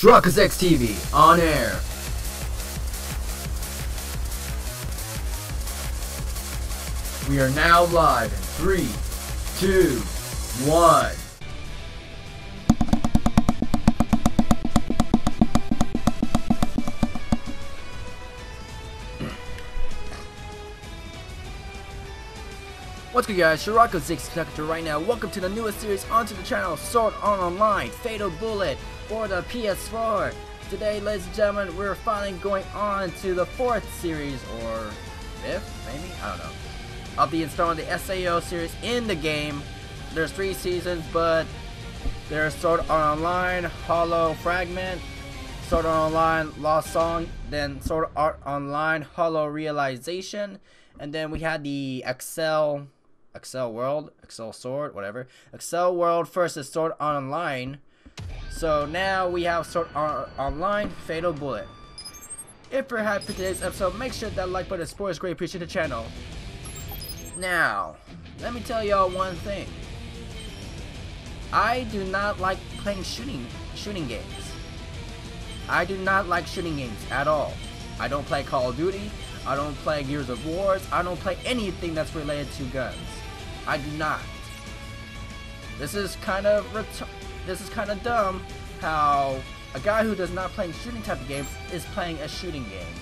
Truckers X TV on air. We are now live in three, two, one. What's good guys, Shirako 6 Conductor right now. Welcome to the newest series onto the channel, Sword Art Online, Fatal Bullet for the PS4. Today, ladies and gentlemen, we're finally going on to the fourth series, or fifth, maybe? I don't know. Of the installment of the SAO series in the game. There's three seasons, but there's Sword Art Online, Hollow Fragment, Sword Art Online, Lost Song, then Sword Art Online, Hollow Realization, and then we had the Accel Accel World, Accel Sword, whatever. Accel World versus Sword Art Online. So now we have Sword Art Online Fatal Bullet. If you're happy for today's episode, make sure that like button spoils great appreciate the channel. Now, let me tell y'all one thing. I do not like playing shooting shooting games. I do not like shooting games at all. I don't play Call of Duty. I don't play Gears of Wars. I don't play anything that's related to guns. I do not. This is kind of this is kind of dumb how a guy who does not play shooting type of games is playing a shooting game.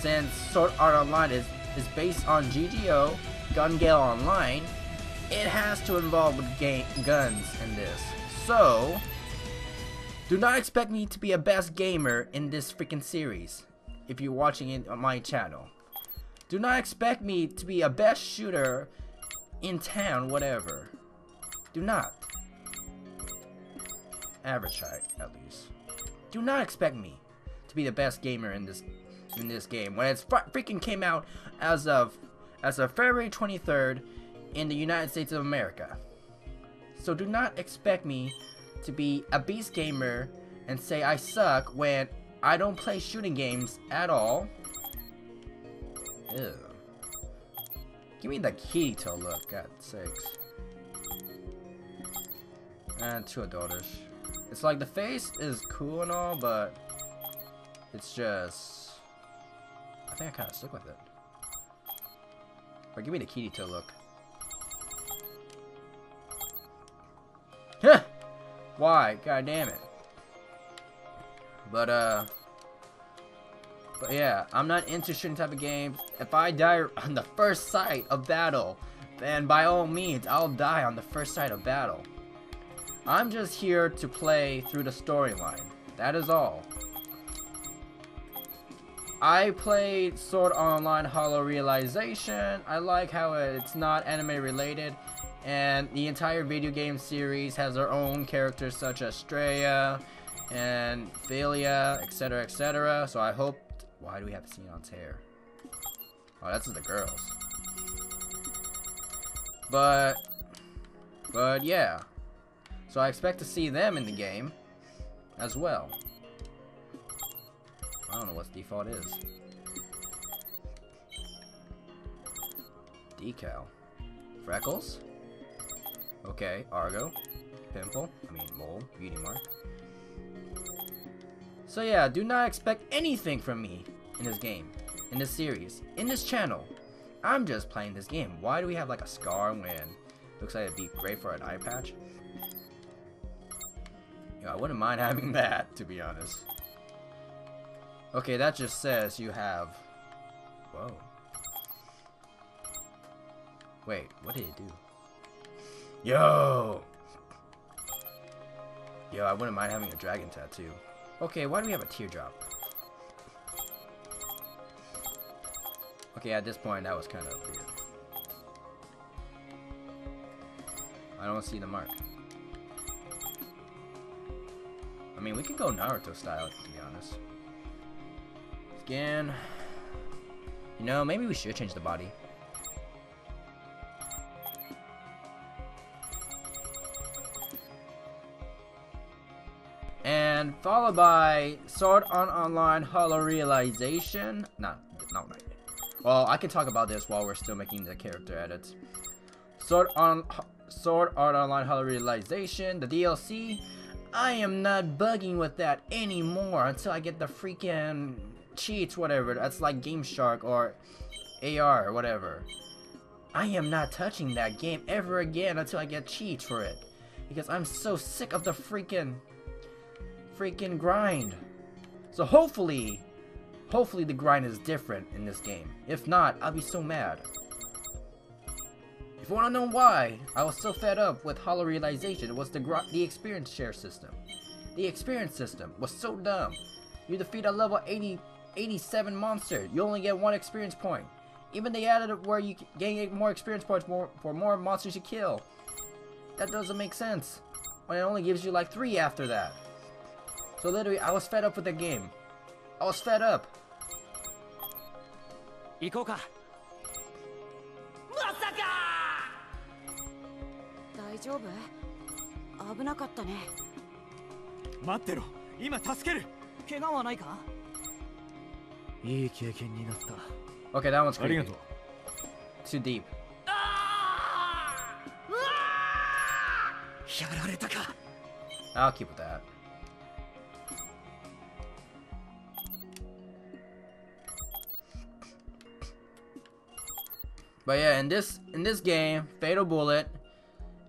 Since Sword Art Online is, is based on GGO, Gun Gale Online, it has to involve game, guns in this. So, do not expect me to be a best gamer in this freaking series if you're watching it on my channel. Do not expect me to be a best shooter in town, whatever. Do not. Average height, at least. Do not expect me to be the best gamer in this in this game when it's freaking came out as of as of February 23rd in the United States of America. So do not expect me to be a beast gamer and say I suck when I don't play shooting games at all. Ew. Give me the key to look, god sakes. And too adultish. It's like the face is cool and all, but it's just I think I kinda stick with it. Or give me the key to look. Huh! Why? God damn it. But uh but yeah, I'm not into shooting type of games. If I die on the first sight of battle, then by all means, I'll die on the first sight of battle. I'm just here to play through the storyline. That is all. I played Sword Online Hollow Realization. I like how it's not anime related. And the entire video game series has their own characters such as Strea and Philia, etc, etc. So I hope why do we have Sinon's hair? Oh, that's the girls. But, but yeah. So I expect to see them in the game as well. I don't know what default is. Decal. Freckles? Okay, Argo. Pimple. I mean, mole. Beauty mark. So yeah, do not expect anything from me in this game, in this series, in this channel. I'm just playing this game. Why do we have like a scar when looks like it'd be great for an eye patch? Yeah, I wouldn't mind having that, to be honest. Okay, that just says you have... Whoa. Wait, what did it do? Yo! Yo, I wouldn't mind having a dragon tattoo. Okay, why do we have a teardrop? Okay, at this point, that was kind of weird. I don't see the mark. I mean, we could go Naruto style, to be honest. Scan. You know, maybe we should change the body. and followed by Sword Art Online Hollow Realization. Not, not right. Well, I can talk about this while we're still making the character edits. Sword on Sword Art Online Hollow Realization, the DLC. I am not bugging with that anymore until I get the freaking cheats, whatever. That's like Game Shark or AR or whatever. I am not touching that game ever again until I get cheats for it. Because I'm so sick of the freaking, freaking grind. So hopefully, hopefully the grind is different in this game. If not, I'll be so mad. If you want to know why I was so fed up with Hollow Realization, it was the, the experience share system. The experience system was so dumb. You defeat a level 80, 87 monster, you only get one experience point. Even they added it where you gain more experience points more, for more monsters you kill. That doesn't make sense. When it only gives you like three after that. So literally, I was fed up with the game. I was fed up. 行こうか 大丈夫危なかったね待ってろ今助ける怪我はないかいい経験になった Okay, that one's あり creepy. がとう Too deep. やられたか I'll keep with that. But yeah, in this in this game, Fatal Bullet,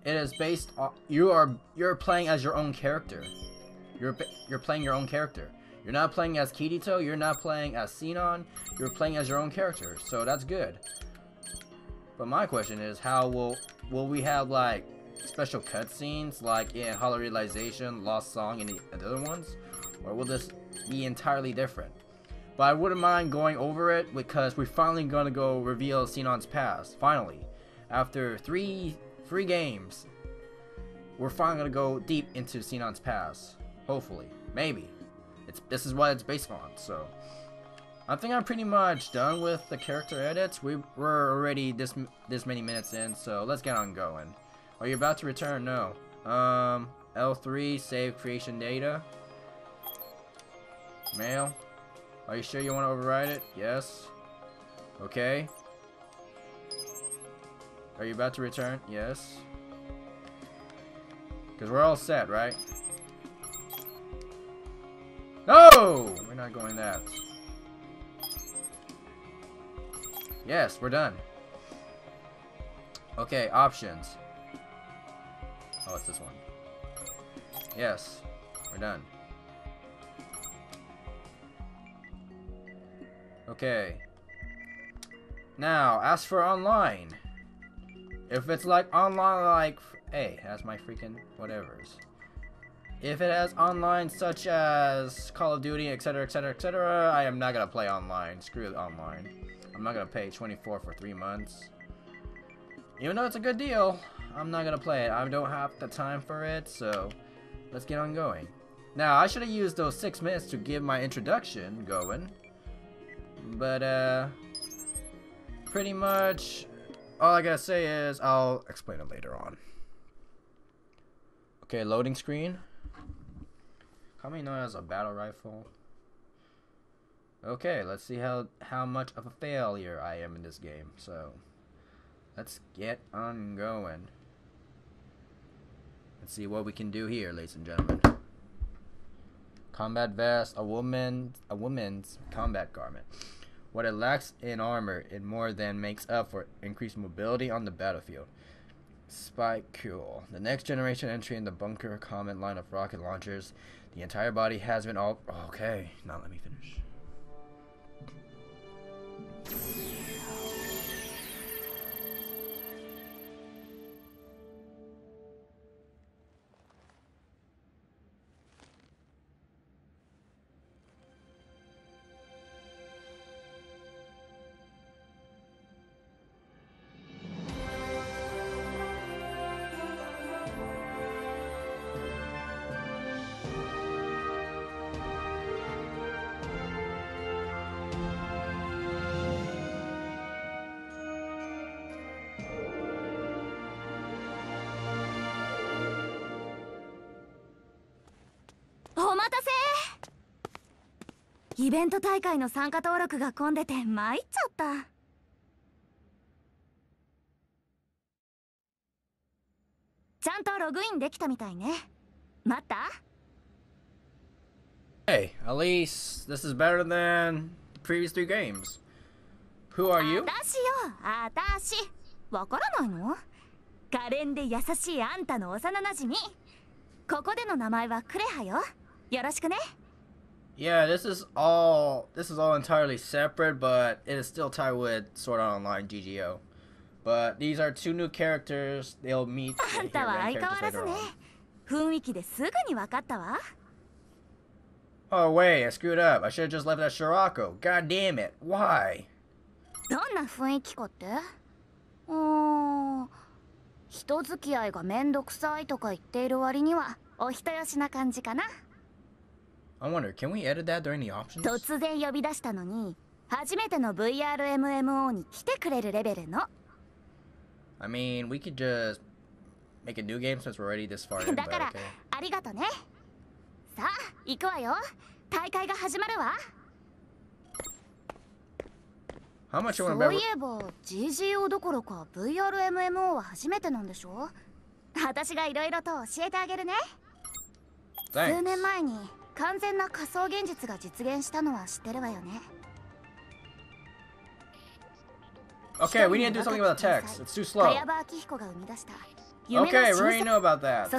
it is based on you are you're playing as your own character. You're you're playing your own character. You're not playing as Kirito. You're not playing as Sinon. You're playing as your own character. So that's good. But my question is, how will will we have like special cutscenes like in Hollow Realization, Lost Song, and the other ones, or will this be entirely different? But I wouldn't mind going over it because we're finally gonna go reveal Sinon's past. Finally, after three three games, we're finally gonna go deep into Sinon's past. Hopefully, maybe. It's this is what it's based on. So I think I'm pretty much done with the character edits. We we're already this this many minutes in, so let's get on going. Are you about to return? No. Um, L3 save creation data. Mail. Are you sure you want to override it? Yes. Okay. Are you about to return? Yes. Because we're all set, right? No! We're not going that. Yes, we're done. Okay, options. Oh, it's this one. Yes, we're done. Okay. Now, ask for online. If it's like online, like, hey, has my freaking whatevers. If it has online such as Call of Duty, etc., etc., etc., I am not gonna play online. Screw online. I'm not gonna pay 24 for three months. Even though it's a good deal, I'm not gonna play it. I don't have the time for it, so let's get on going. Now, I should have used those six minutes to give my introduction going. But, uh, pretty much all I gotta say is I'll explain it later on. Okay, loading screen. Commonly known as a battle rifle. Okay, let's see how how much of a failure I am in this game. So, let's get on going. Let's see what we can do here, ladies and gentlemen. Combat vest, a woman, a woman's combat garment. What it lacks in armor, it more than makes up for increased mobility on the battlefield. Spike Cool. The next generation entry in the bunker common line of rocket launchers. The entire body has been all. Okay, now let me finish.「イベント大会の参加登録が混んでて参っちゃった」ちゃんとログインできたみたいね。待った？Hey, at least this is better than the previous three games. Who are you? 私よ。私。わからないの？可憐で優しいあんたの幼なじみここでの名前はクレハよ。よろしくね Yeah, this is all this is all entirely separate, but it is still tied with Sword Art Online GGO. But these are two new characters. They'll meet あん the たは main 相変わ characters らず later ね on. 雰囲気ですぐに分かったわ Oh wait, I screwed up. I should have just left it at Shirako. God damn it. Why? どんな雰囲気かってうーん人付き合いがめんどくさいとか言っている割にはお人よしな感じかな I wonder, can we edit that during the options? 突然呼び出したのに初めての VRMMO に来てくれるレベルの I mean, we could just make a new game since we're already this far in, だ but から okay. ありがとねさあ行くわよ大会が始まるわ How much you そ want to うい bet? えば GGO どころか VRMMO は初めてなんでしょ私がいろいろと教えてあげるね数 Thanks. 年前に 完全な仮想現実が実現したのは知ってるわよね Okay, we need to do something about the text. It's too slow. Okay, we already know about that.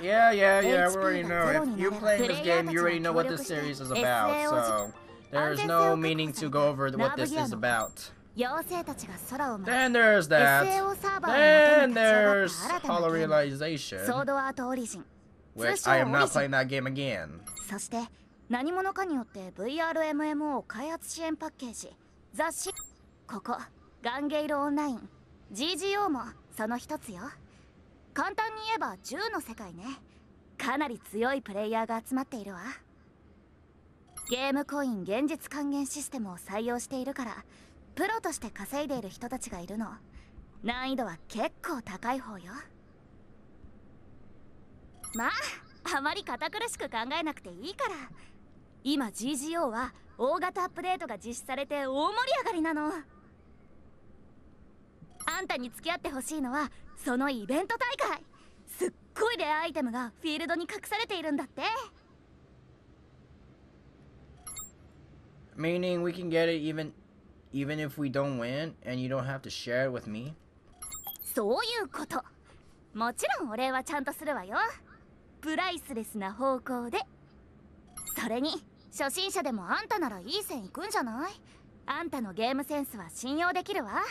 Yeah, yeah, yeah, we already know. If you play this game, you already know what this series is about, so there's no meaning to go over what this is about. 妖精たちが空を舞い Then there's which I am not playing that game again. そして何者かによって VRMMO 開発支援パッケージ。雑誌。ここガンゲイルオンライン。GGO もその一つよ。簡単に言えば銃の世界ね。かなり強いプレイヤーが集まっているわ。ゲームコイン現実還元システムを採用しているからプロとして稼いでいる人たちがいるの。難易度は結構高い方よ。まああまり堅苦しく考えなくていいから。今 GGO は大型アップデートが実施されて大盛り上がりなの。あんたに付き合ってほしいのはそのイベント大会。すっごいレアアイテムがフィールドに隠されているんだって。Meaning we can get it even even if we don't win and you don't have to share it with me? そういうこと。もちろんお礼はちゃんとするわよ。プライスレスな方向で。それに初心者でもあんたならいい線いくんじゃない？あんたのゲームセンスは信用できるわ。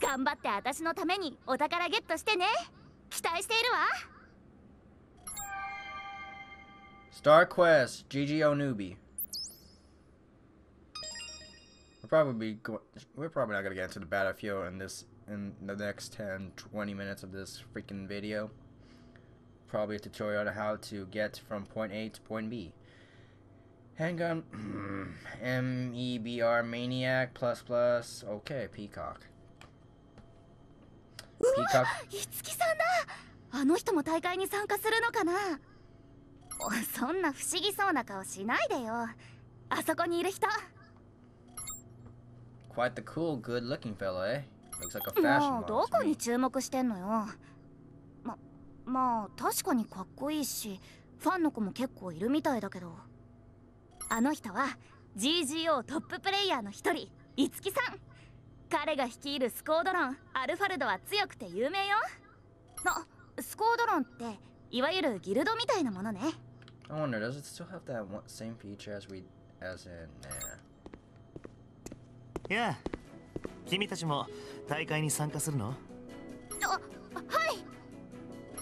頑張って私のためにお宝ゲットしてね。期待しているわ。Star Quest, GGO newbie. We're probably go- we're probably not gonna get into the battlefield in this in the next 10 20 minutes of this freaking video. Probably a tutorial on how to get from point A to point B. Handgun M E B R Maniac plus plus okay Peacock. Peacock いつきさんだあの人も大会に参加するのかなおそんな不思議そうな顔しないでよあそこにいる人 quite the cool good looking fella, eh? Looks like a fashion もう model ど to こ me. に注目してんのよままあ確かにかっこいいしファンの子も結構いるみたいだけどあの人は GGO トッププレイヤーの一人いつきさん彼が率いるスコードロンアルファルドは強くて有名よなスコードロンっていわゆるギルドみたいなものね I wonder, does it still have that one, same feature as we as in nah. いや君たちも大会に参加するの？あはい。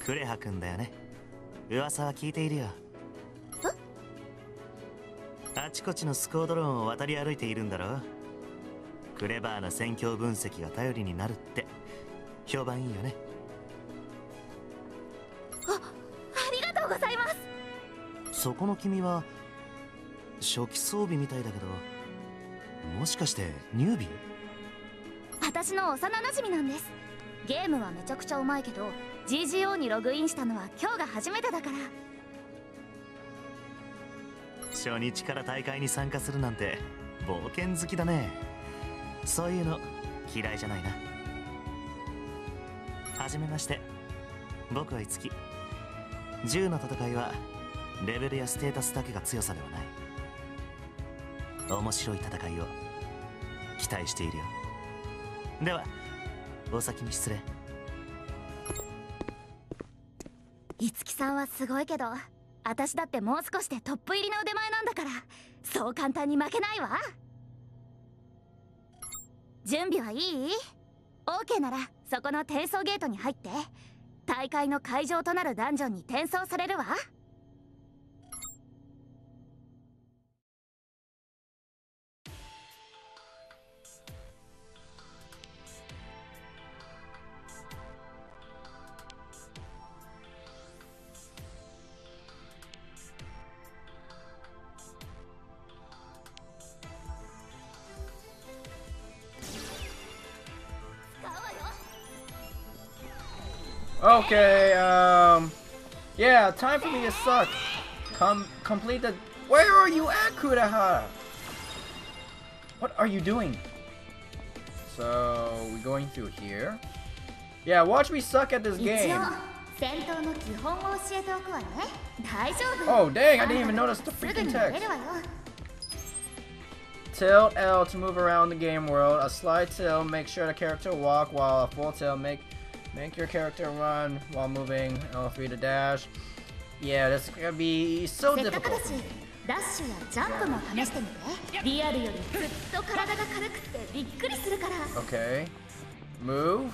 クレハ君だよね。噂は聞いているよ。あちこちのスコードローンを渡り歩いているんだろクレバーな戦況分析が頼りになるって。評判いいよね。ありがとうございます。そこの君は初期装備みたいだけどもしかしてニュービー私の幼馴染なんです。ゲームはめちゃくちゃうまいけど GGO にログインしたのは今日が初めてだから。初日から大会に参加するなんて冒険好きだね。そういうの嫌いじゃないな。はじめまして。僕はいつき銃の戦いはレベルやステータスだけが強さではない面白い戦いを期待しているよ。ではお先に失礼。五木さんはすごいけど私だってもう少しでトップ入りの腕前なんだからそう簡単に負けないわ。準備はいい ?OK ならそこの転送ゲートに入って大会の会場となるダンジョンに転送されるわ。Okay, um... Yeah, time for me to suck. Come, complete the... Where are you at, Kureha? What are you doing? So, we're going through here. Yeah, watch me suck at this game. Oh, dang, I didn't even notice the freaking text. Tilt L to move around the game world. A slide tilt, make sure the character walk, while a full tilt, make make your character run while moving. L3 to dash. Yeah, this is gonna be so せっかく difficult. だしダッシュやジャンプも試してみてリアルよりずっと体が軽くってびっくりするから Okay. Move.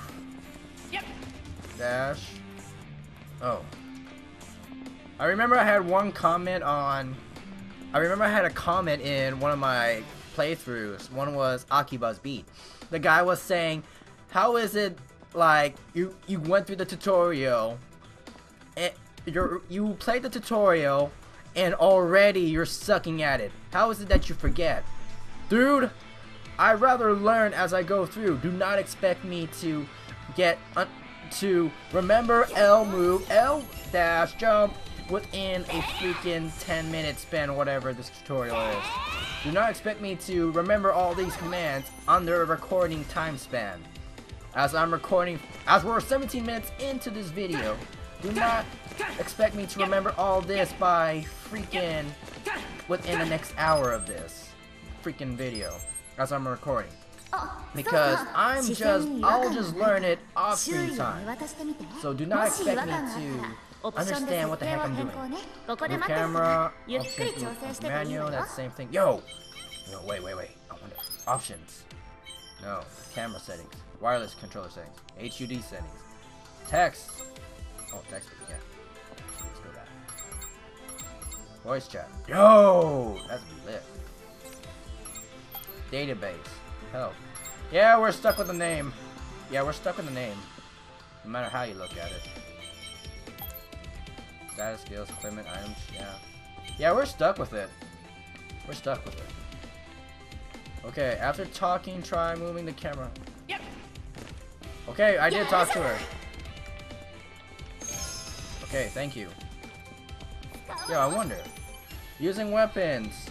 Dash. Oh. I remember I had one comment on. I remember I had a comment in one of my playthroughs. One was Akiba's beat. The guy was saying, "How is it like you you went through the tutorial, and you you played the tutorial, and already you're sucking at it? How is it that you forget, dude?" I rather learn as I go through. Do not expect me to get to remember L move, L dash jump within a freaking 10 minute span, whatever this tutorial is. Do not expect me to remember all these commands under a recording time span. As I'm recording, as we're 17 minutes into this video, do not expect me to remember all this by freaking within the next hour of this freaking video as I'm recording. Because I'm just, I'll just learn it off screen time. So do not expect me to understand what the heck I'm doing. Move camera, options, move manual, That same thing. Yo! No, wait, wait, wait. I wonder. Options. No, camera settings. Wireless controller settings. HUD settings. Text. Oh, text. Yeah. Let's go back. Voice chat. Yo! That's lit. Database. Help. Yeah, we're stuck with the name. Yeah, we're stuck with the name. No matter how you look at it. Status, skills, equipment, items, yeah. Yeah, we're stuck with it. We're stuck with it. Okay, after talking, try moving the camera. Okay, I did talk to her. Okay, thank you. Yo, I wonder. Using weapons.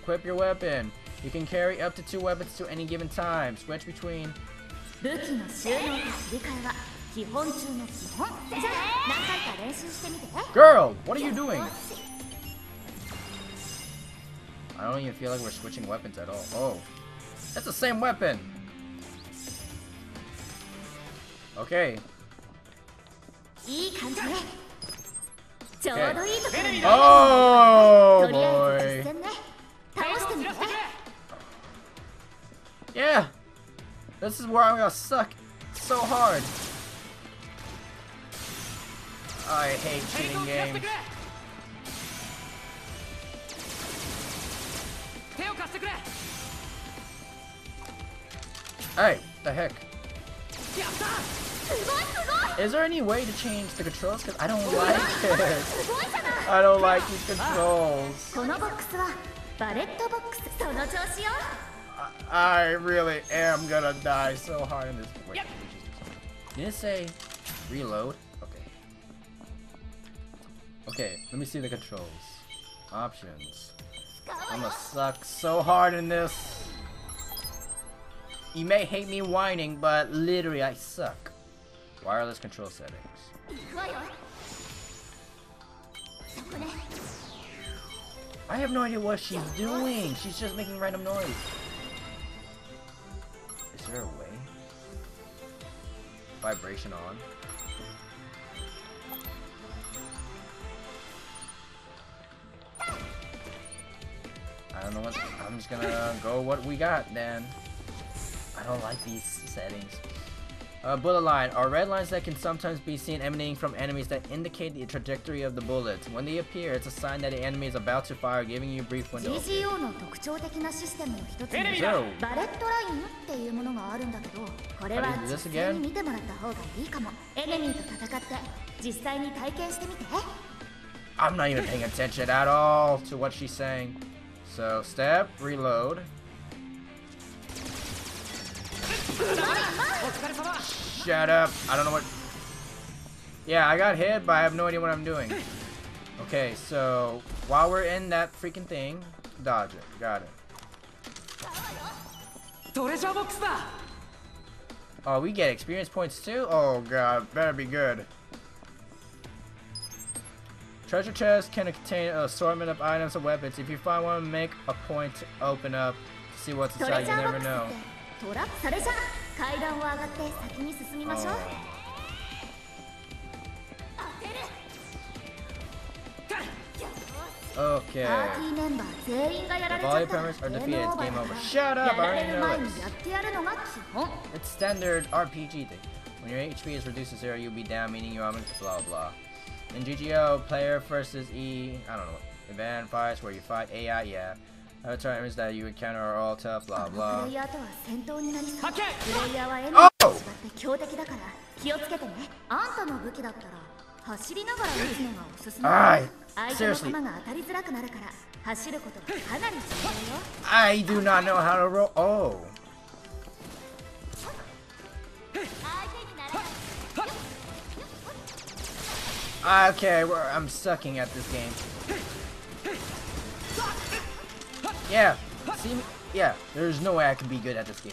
Equip your weapon. You can carry up to two weapons to any given time. Switch between... Girl, what are you doing? I don't even feel like we're switching weapons at all. Oh, that's the same weapon. Okay. okay. Oh boy. Yeah. This is where I'm gonna suck so hard. I hate cheating games. Hey, the heck? Is there any way to change the controls? Cause I don't like it. I don't like these controls. I, I really am gonna die so hard in this. Wait, did it say reload? Okay. Okay, let me see the controls. Options. I'm gonna suck so hard in this. You may hate me whining, but literally I suck. Wireless control settings. I have no idea what she's doing. She's just making random noise. Is there a way? Vibration on. I don't know what. I'm just gonna go what we got then. I don't like these settings. Uh, bullet line are red lines that can sometimes be seen emanating from enemies that indicate the trajectory of the bullets. When they appear, it's a sign that the enemy is about to fire, giving you a brief window. of- GGO の特徴的なシステムの一つに So, バレットラインっていうものがあるんだけどこれは What is 実 this 際 again? に見てもらった方がいいかもエネミーと戦って実際に体験してみて I'm not even paying attention at all to what she's saying. So, step, reload. Shut up. I don't know what... Yeah, I got hit, but I have no idea what I'm doing. Okay, so while we're in that freaking thing, dodge it. Got it. Oh, we get experience points too? Oh god, better be good. Treasure chest can contain an assortment of items and weapons. If you find one, make a point to open up to see what's inside. You never know. ってトラップそれじゃ階段を上がって先に進みましょう Okay. パーティーメンバー全員がやられちゃ Volley ったら premise are ゲー defeated. ム It's オーバー game だ over. から Shut や up! I ら already れる know 前 this. にやってやるのが基本 It's standard RPG thing. When your HP is reduced to zero, you'll be down, meaning you are blah blah. In GGO, player versus E, I don't know, event fights where you fight AI, yeah. Avatar image that you encounter are all tough, blah ah, blah. Oh! 気をつけてね。あんたの武器だったら走りながら撃つのがおすすめ。相手の球が当たりづらくなるから走ることがかなり重要よ。I do not know how to roll. Oh. 相手になれない。Okay, I'm sucking at this game. Yeah, see? Yeah, there's no way I can be good at this game.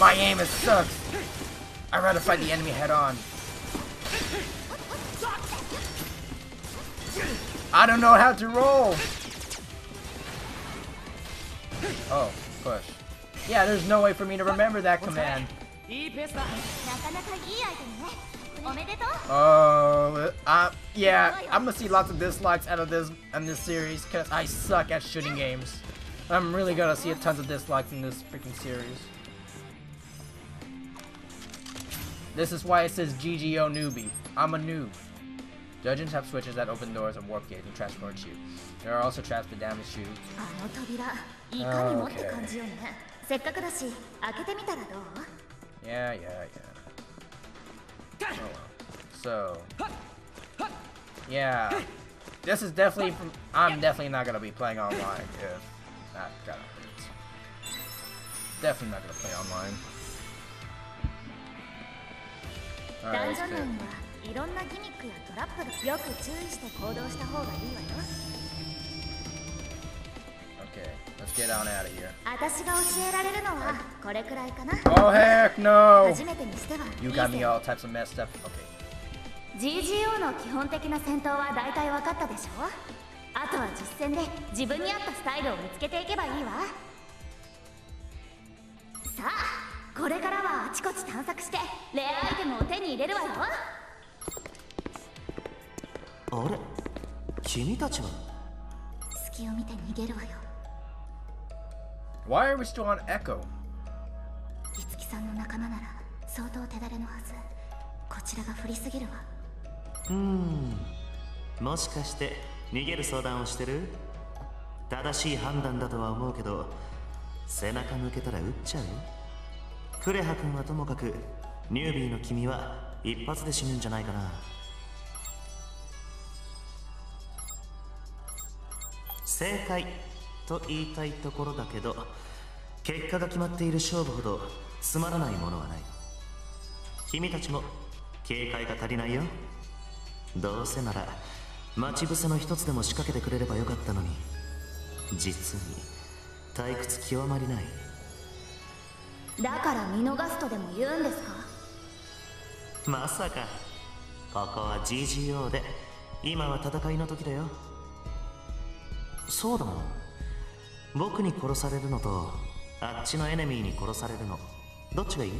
My aim is sucks. I'd rather fight the enemy head on. I don't know how to roll. Oh, push. Yeah, there's no way for me to remember that command. Oh, uh, yeah, I'm gonna see lots of dislikes out of this in this series because I suck at shooting games. I'm really gonna see a tons of dislikes in this freaking series. This is why it says GGO newbie. I'm a noob. Dungeons have switches that open doors and warp gates and transport you. There are also traps that damage you. Okay. Yeah, yeah, yeah. Oh well. So... yeah, this is definitely from. I'm definitely not gonna be playing online if that kind of hurts. Definitely not gonna play online. ダ Alright, ン let's ジョン do 内 it. にはいろんなギミックやトラップがよく注意して行動した方がいいわよ Okay, let's get on out of here. 私が教えられるのはこれくらいかな Oh heck no! 初めてにしては You いい got me ぜ all types of messed up. Okay. GGO の基本的な戦闘は大体分かったでしょ？あとは実戦で自分に合ったスタイルを見つけていけばいいわ。さあこれからはあちこち探索してレアアイテムを手に入れるわよ。あれ？君たちは？隙を見て逃げるわよ。Why are we still on Echo? 五木さんの仲間なら相当手だれのはず。こちらが振りすぎるわうん。もしかして逃げる相談をしてる？正しい判断だとは思うけど背中向けたら撃っちゃう？クレハ君はともかくニュービーの君は一発で死ぬんじゃないかな。正解と言いたいところだけど結果が決まっている勝負ほどつまらないものはない。君たちも警戒が足りないよ。どうせなら待ち伏せの一つでも仕掛けてくれればよかったのに。実に退屈極まりない。だから見逃すとでも言うんですか？まさか。ここは GGO で。今は戦いの時だよ。そうだな僕に殺されるのとあっちのエネミーに殺されるの。どっちがいい？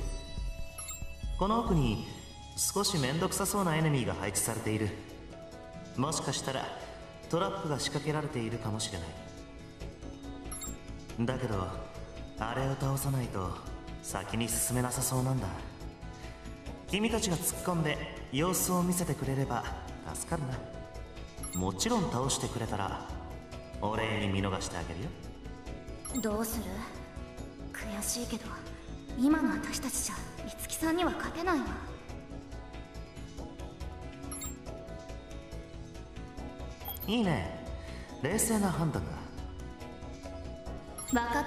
この奥に少し面倒くさそうなエネミーが配置されている。もしかしたらトラップが仕掛けられているかもしれない。だけどあれを倒さないと先に進めなさそうなんだ。君たちが突っ込んで様子を見せてくれれば助かるな。もちろん倒してくれたらお礼に見逃してあげるよ。どうする？悔しいけど今の私たちじゃ五木さんには勝てないわ。いいね。冷静な判断だ。分かったわ。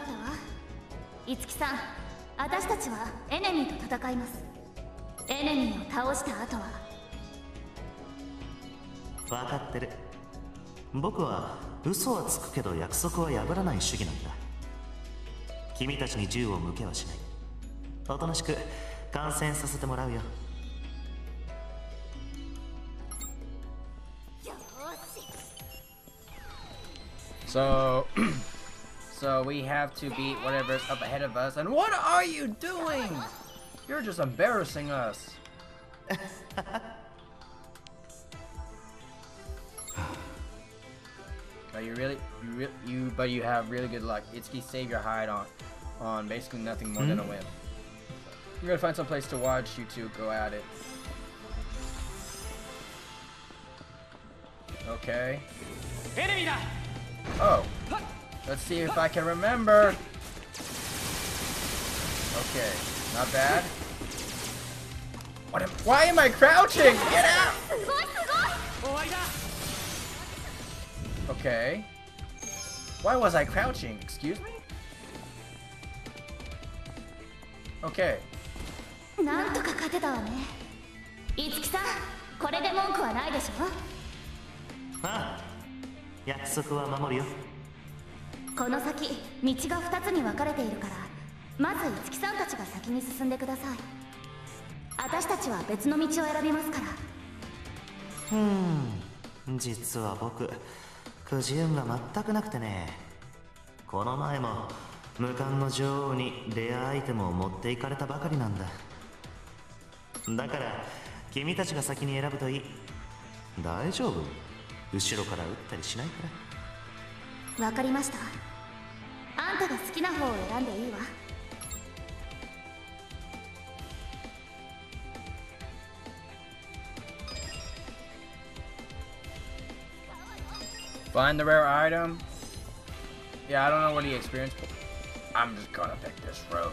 五木さん私たちはエネミーと戦います。エネミーを倒した後は。分かってる。僕は嘘はつくけど約束は破らない主義なんだ。君たちに銃を向けはしない。おとなしく観戦させてもらうよ So, so we have to beat whatever's up ahead of us. And what are you doing? You're just embarrassing us. but you really, you, re you, but you have really good luck. Itsuki save your hide on, on basically nothing more mm -hmm. than a hmm? win. You're gonna find some place to watch you two go at it. Okay. Enemy Oh. Let's see if I can remember. Okay. Not bad. What am, why am I crouching? Get out! 終わりだ Okay. Why was I crouching? Excuse me? Okay. なんとか勝てたわね五木さんこれで文句はないでしょああ 約束は守るよ。この先道が2つに分かれているからまず五木さんたちが先に進んでください。私たちは別の道を選びますから。うん実は僕くじ運が全くなくてね。この前も無冠の女王にレアアイテムを持っていかれたばかりなんだ。だから君たちが先に選ぶといい。大丈夫？後ろから撃ったりしないから分かりましたあんたが好きな方を選んでいいわ Find the rare item. Yeah, I don't know what he experienced, but I'm just gonna pick this road.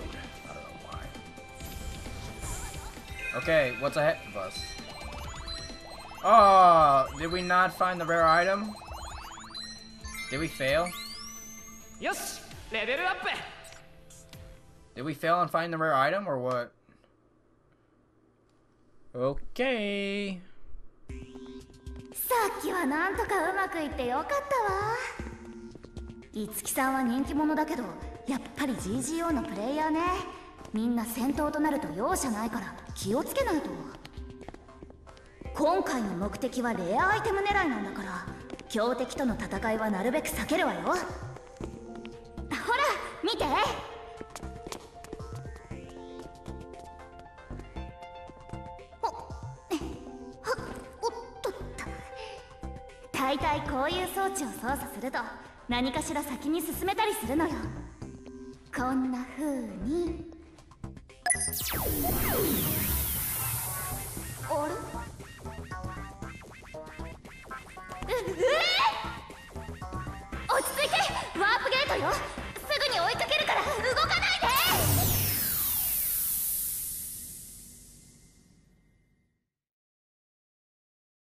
I don't know why. Okay, what's ahead of us? Oh, did we not find the rare item? Did we fail? よしレベルアップ Did we fail on finding the rare item or what? Okay. さっきはなんとかうまくいってよかったわ五木さんは人気者だけどやっぱり GGO のプレイヤーねみんな戦闘となると容赦ないから気をつけないと 今回の目的はレアアイテム狙いなんだから強敵との戦いはなるべく避けるわよ。ほら見て。おはおっとっと。大体こういう装置を操作すると何かしら先に進めたりするのよ。こんな風に。あれ？